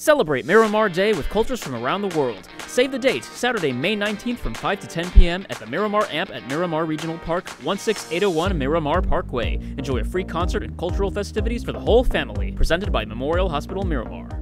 Celebrate Miramar Day with cultures from around the world. Save the date, Saturday, May 19th from 5 to 10 p.m. at the Miramar Amp at Miramar Regional Park, 16801 Miramar Parkway. Enjoy a free concert and cultural festivities for the whole family. Presented by Memorial Hospital Miramar.